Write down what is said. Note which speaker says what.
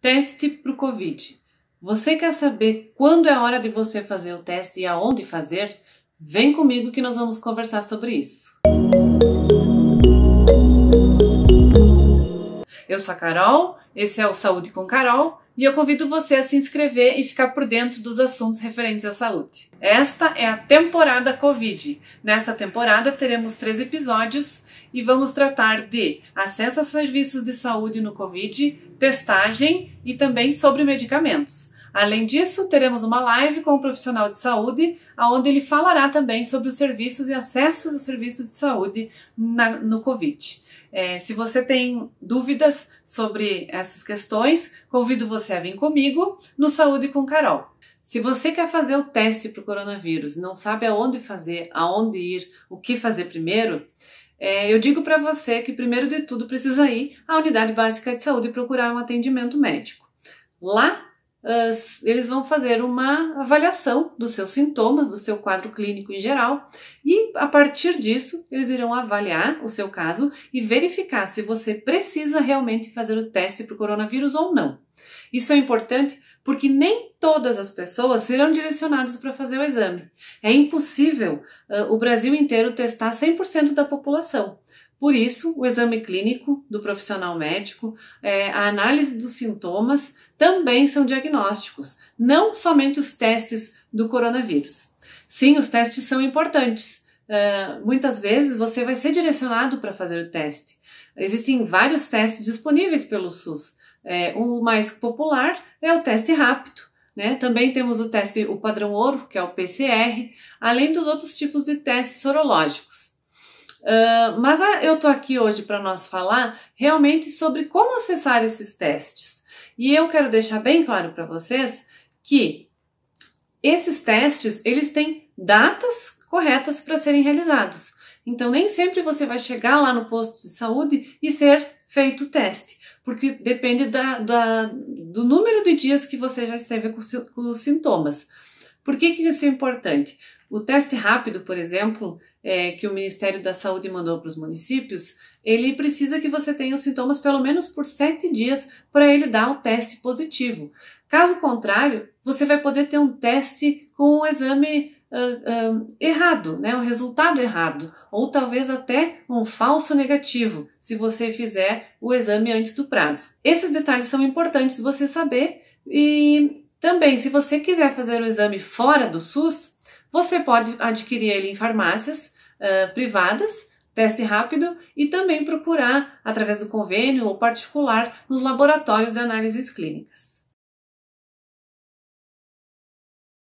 Speaker 1: Teste para o Covid. Você quer saber quando é hora de você fazer o teste e aonde fazer? Vem comigo que nós vamos conversar sobre isso. Eu sou a Carol, esse é o Saúde com Carol e eu convido você a se inscrever e ficar por dentro dos assuntos referentes à saúde. Esta é a temporada Covid. Nessa temporada teremos três episódios e vamos tratar de acesso a serviços de saúde no Covid, testagem e também sobre medicamentos. Além disso, teremos uma live com um profissional de saúde, onde ele falará também sobre os serviços e acesso aos serviços de saúde na, no Covid. É, se você tem dúvidas sobre essas questões, convido você a vir comigo no Saúde com Carol. Se você quer fazer o teste para o coronavírus e não sabe aonde fazer, aonde ir, o que fazer primeiro, é, eu digo para você que, primeiro de tudo, precisa ir à unidade básica de saúde e procurar um atendimento médico. Lá, eles vão fazer uma avaliação dos seus sintomas, do seu quadro clínico em geral, e a partir disso, eles irão avaliar o seu caso e verificar se você precisa realmente fazer o teste para o coronavírus ou não. Isso é importante porque nem todas as pessoas serão direcionadas para fazer o exame. É impossível uh, o Brasil inteiro testar 100% da população. Por isso, o exame clínico do profissional médico, é, a análise dos sintomas também são diagnósticos, não somente os testes do coronavírus. Sim, os testes são importantes. Uh, muitas vezes você vai ser direcionado para fazer o teste. Existem vários testes disponíveis pelo SUS. É, o mais popular é o teste rápido. Né? Também temos o teste, o padrão ouro, que é o PCR, além dos outros tipos de testes sorológicos. Uh, mas a, eu estou aqui hoje para nós falar realmente sobre como acessar esses testes. E eu quero deixar bem claro para vocês que esses testes eles têm datas corretas para serem realizados. Então nem sempre você vai chegar lá no posto de saúde e ser feito o teste porque depende da, da, do número de dias que você já esteve com, com os sintomas. Por que, que isso é importante? O teste rápido, por exemplo, é, que o Ministério da Saúde mandou para os municípios, ele precisa que você tenha os sintomas pelo menos por sete dias para ele dar o teste positivo. Caso contrário, você vai poder ter um teste com um exame uh, uh, errado, né, um resultado errado, ou talvez até um falso negativo, se você fizer o exame antes do prazo. Esses detalhes são importantes você saber e também, se você quiser fazer o exame fora do SUS, você pode adquirir ele em farmácias uh, privadas, teste rápido, e também procurar através do convênio ou particular nos laboratórios de análises clínicas.